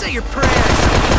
Say your prayers.